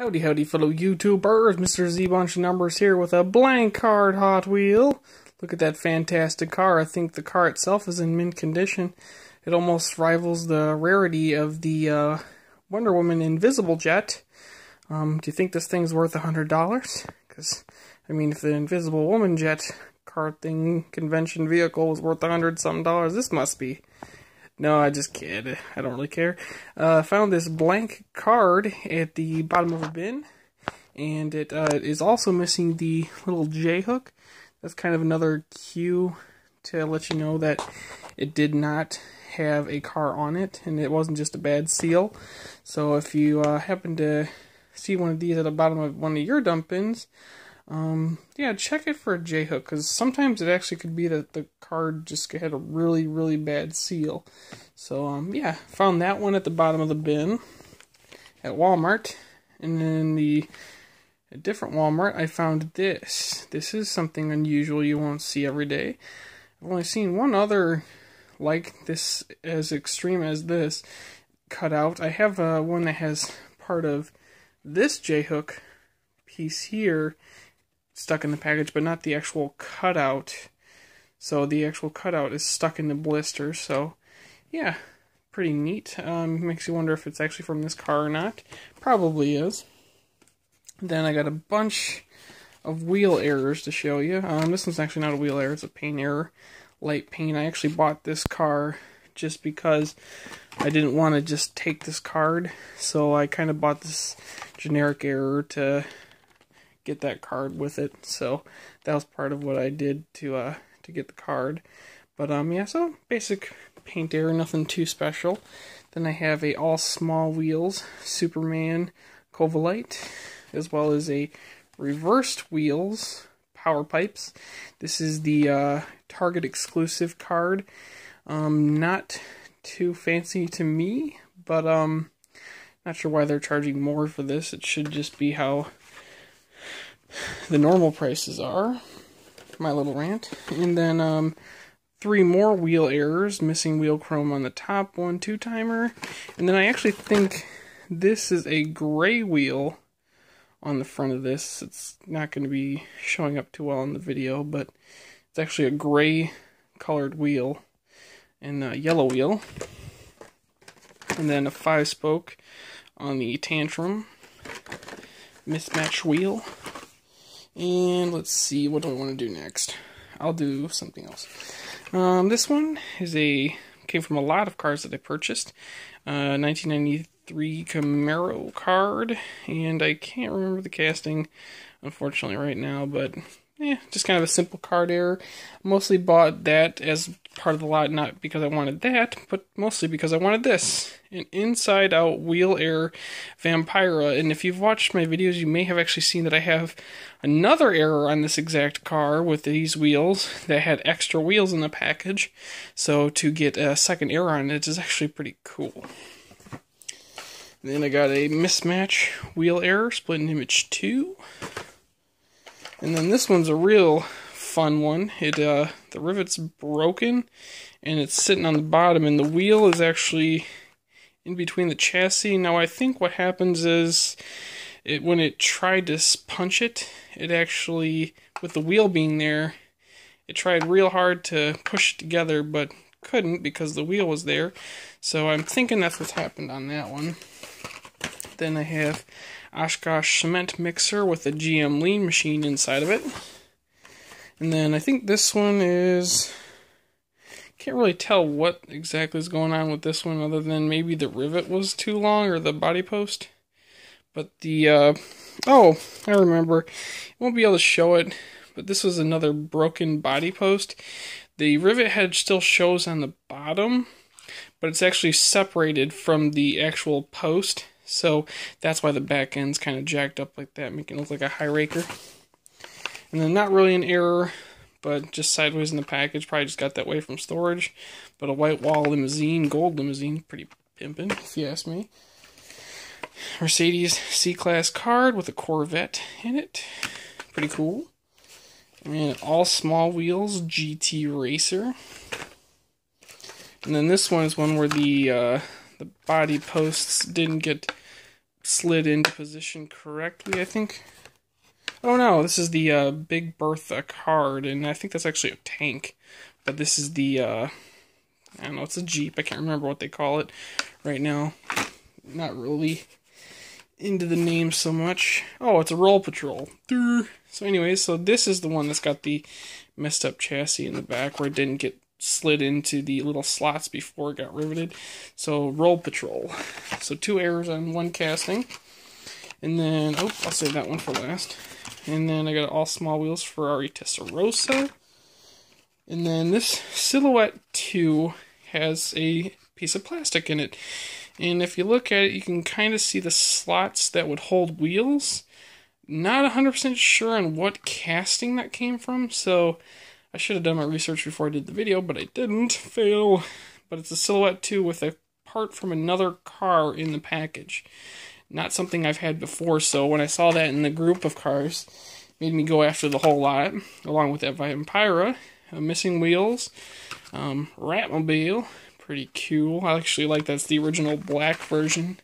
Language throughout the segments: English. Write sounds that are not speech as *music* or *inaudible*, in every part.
Howdy, howdy, fellow YouTubers. Mr. Z Bunch of Numbers here with a blank card Hot Wheel. Look at that fantastic car. I think the car itself is in mint condition. It almost rivals the rarity of the uh, Wonder Woman Invisible Jet. Um, do you think this thing's worth a $100? Because, I mean, if the Invisible Woman Jet car thing convention vehicle was worth a hundred something dollars, this must be. No, I just kid. I don't really care. Uh, found this blank card at the bottom of a bin, and it uh, is also missing the little J hook. That's kind of another cue to let you know that it did not have a car on it, and it wasn't just a bad seal. So if you uh, happen to see one of these at the bottom of one of your dump bins, um, yeah, check it for a J hook because sometimes it actually could be that the card just had a really, really bad seal. So, um, yeah, found that one at the bottom of the bin at Walmart, and then the a different Walmart, I found this. This is something unusual you won't see every day. I've only seen one other like this as extreme as this cut out. I have uh, one that has part of this J hook piece here stuck in the package, but not the actual cutout. So the actual cutout is stuck in the blister. So yeah, pretty neat. Um, makes you wonder if it's actually from this car or not. Probably is. Then I got a bunch of wheel errors to show you. Um, this one's actually not a wheel error; it's a paint error, light paint. I actually bought this car just because I didn't want to just take this card, so I kind of bought this generic error to get that card with it. So that was part of what I did to uh to get the card. But um yeah, so basic paint error, nothing too special. Then I have a all small wheels Superman Covelight, as well as a reversed wheels power pipes. This is the uh, Target exclusive card. Um, not too fancy to me, but um, not sure why they're charging more for this. It should just be how the normal prices are. My little rant. And then um, three more wheel errors, missing wheel chrome on the top, one two timer. And then I actually think this is a gray wheel on the front of this. It's not going to be showing up too well in the video, but it's actually a gray colored wheel and a yellow wheel. And then a five spoke on the tantrum mismatch wheel. And let's see, what do I want to do next? I'll do something else. Um, this one is a came from a lot of cars that I purchased. Uh, 1993 Camaro card, and I can't remember the casting, unfortunately, right now, but yeah, just kind of a simple card error. Mostly bought that as part of the lot, not because I wanted that, but mostly because I wanted this an inside out wheel error Vampyra. And if you've watched my videos, you may have actually seen that I have another error on this exact car with these wheels that had extra wheels in the package. So to get a second error on it is actually pretty cool. then I got a mismatch wheel error, Splittin' Image 2. And then this one's a real fun one. It uh, the rivet's broken, and it's sitting on the bottom, and the wheel is actually in between the chassis. Now I think what happens is, it when it tried to punch it, it actually with the wheel being there, it tried real hard to push it together, but couldn't because the wheel was there. So I'm thinking that's what's happened on that one. Then I have Oshkosh cement mixer with a GM lean machine inside of it. And then I think this one is can't really tell what exactly is going on with this one other than maybe the rivet was too long or the body post. But the uh oh, I remember. I won't be able to show it, but this was another broken body post. The rivet head still shows on the bottom, but it's actually separated from the actual post so that's why the back end's kind of jacked up like that, making it look like a high raker. And then not really an error, but just sideways in the package. Probably just got that way from storage. But a white wall limousine, gold limousine, pretty pimpin', if you ask me. Mercedes C-Class card with a Corvette in it. Pretty cool. And all small wheels GT Racer. And then this one is one where the uh, the body posts didn't get slid into position correctly, I think. Oh no, this is the uh, Big Bertha card, and I think that's actually a tank. But this is the, uh, I don't know, it's a Jeep. I can't remember what they call it right now. Not really into the name so much. Oh, it's a Roll Patrol. So anyways, so this is the one that's got the messed up chassis in the back where it didn't get slid into the little slots before it got riveted. So Roll Patrol. So two errors on one casting. And then, oh, I'll save that one for last. And then I got all small wheels Ferrari Testarossa. And then this Silhouette 2 has a piece of plastic in it. And if you look at it, you can kind of see the slots that would hold wheels. Not 100% sure on what casting that came from, so I should have done my research before I did the video, but I didn't. *laughs* Fail. But it's a Silhouette 2 with a part from another car in the package. Not something I've had before, so when I saw that in the group of cars, made me go after the whole lot, along with that Vampyra, uh, Missing Wheels, um, Ratmobile, pretty cool. I actually like that's the original black version.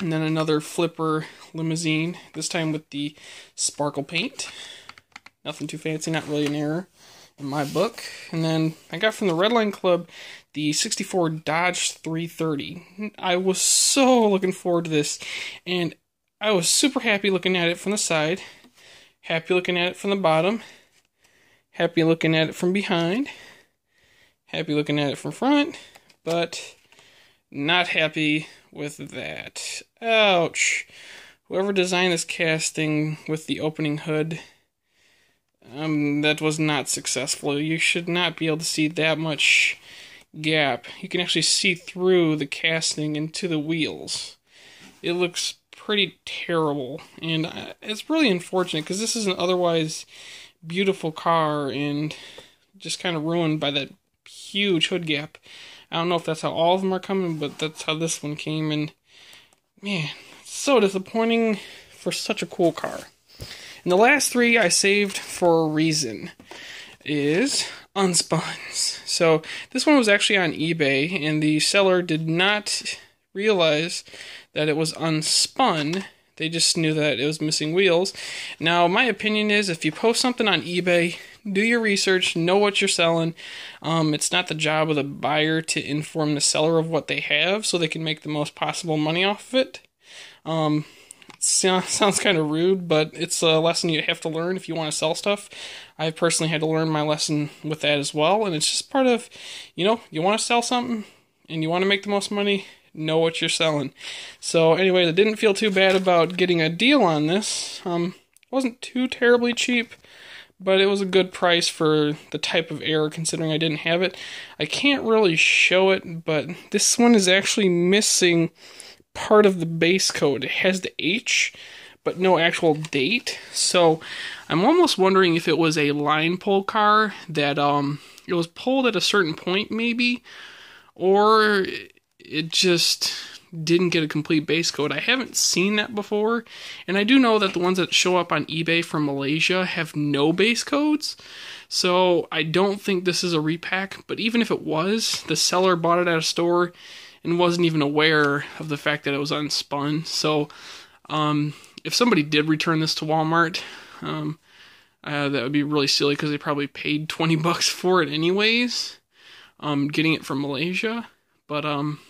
And then another flipper limousine, this time with the sparkle paint. Nothing too fancy, not really an error in my book. And then I got from the Redline Club the 64 Dodge 330. I was so looking forward to this, and I was super happy looking at it from the side, happy looking at it from the bottom, happy looking at it from behind, happy looking at it from front, but not happy with that. Ouch. Whoever designed this casting with the opening hood, um, that was not successful. You should not be able to see that much gap. You can actually see through the casting into the wheels. It looks pretty terrible, and uh, it's really unfortunate because this is an otherwise beautiful car and just kind of ruined by that huge hood gap. I don't know if that's how all of them are coming, but that's how this one came, and man, so disappointing for such a cool car. And the last three I saved for a reason is unspuns. So this one was actually on eBay, and the seller did not realize that it was unspun. They just knew that it was missing wheels. Now, my opinion is if you post something on eBay, do your research, know what you're selling. Um, it's not the job of the buyer to inform the seller of what they have so they can make the most possible money off of it. Um, *laughs* sounds kind of rude, but it's a lesson you have to learn if you want to sell stuff. I personally had to learn my lesson with that as well, and it's just part of, you know, you want to sell something and you want to make the most money, know what you're selling. So anyway, I didn't feel too bad about getting a deal on this. Um, wasn't too terribly cheap, but it was a good price for the type of error considering I didn't have it. I can't really show it, but this one is actually missing part of the base code. It has the H, but no actual date. So I'm almost wondering if it was a line pull car that um it was pulled at a certain point maybe, or it just didn't get a complete base code. I haven't seen that before, and I do know that the ones that show up on eBay from Malaysia have no base codes. So I don't think this is a repack, but even if it was, the seller bought it at a store and wasn't even aware of the fact that it was unspun. So, um, if somebody did return this to Walmart, um, uh, that would be really silly because they probably paid *laughs* 20 bucks for it anyways, um, getting it from Malaysia. But um,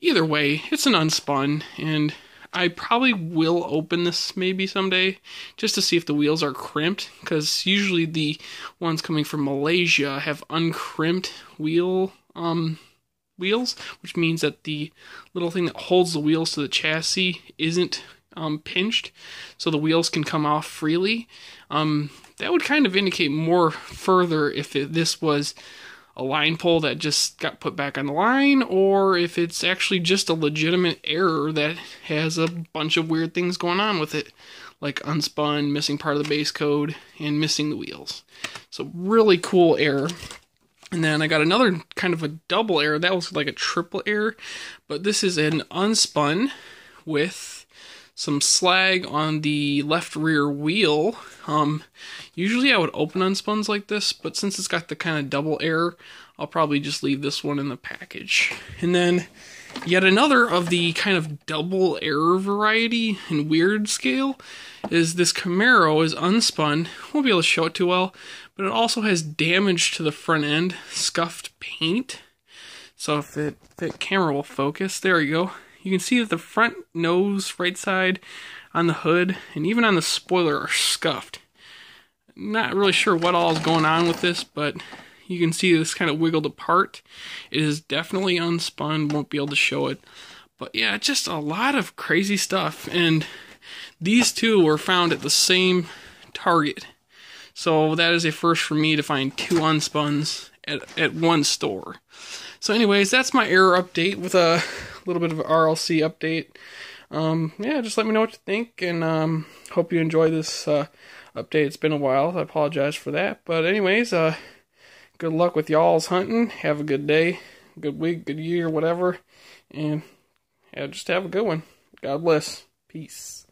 either way, it's an unspun, and I probably will open this maybe someday just to see if the wheels are crimped because usually the ones coming from Malaysia have uncrimped wheel um wheels, which means that the little thing that holds the wheels to the chassis isn't um, pinched, so the wheels can come off freely. Um, that would kind of indicate more further if it, this was a line pull that just got put back on the line, or if it's actually just a legitimate error that has a bunch of weird things going on with it, like unspun, missing part of the base code, and missing the wheels. So, really cool error. And then I got another kind of a double error. That was like a triple error. But this is an unspun with some slag on the left rear wheel. Um, usually I would open unspuns like this, but since it's got the kind of double error, I'll probably just leave this one in the package. And then Yet another of the kind of double error variety and weird scale is this Camaro is unspun. Won't be able to show it too well, but it also has damage to the front end, scuffed paint. So if it, the camera will focus, there you go. You can see that the front nose, right side, on the hood, and even on the spoiler are scuffed. Not really sure what all is going on with this, but you can see this kind of wiggled apart. It is definitely unspun, won't be able to show it. But yeah, just a lot of crazy stuff. And these two were found at the same Target. So that is a first for me to find two unspuns at, at one store. So anyways, that's my error update with a little bit of RLC update. Um, yeah, just let me know what you think, and um, hope you enjoy this uh, update. It's been a while. I apologize for that. But anyways, uh, good luck with y'all's hunting. Have a good day, good week, good year, whatever. And yeah, just have a good one. God bless. Peace.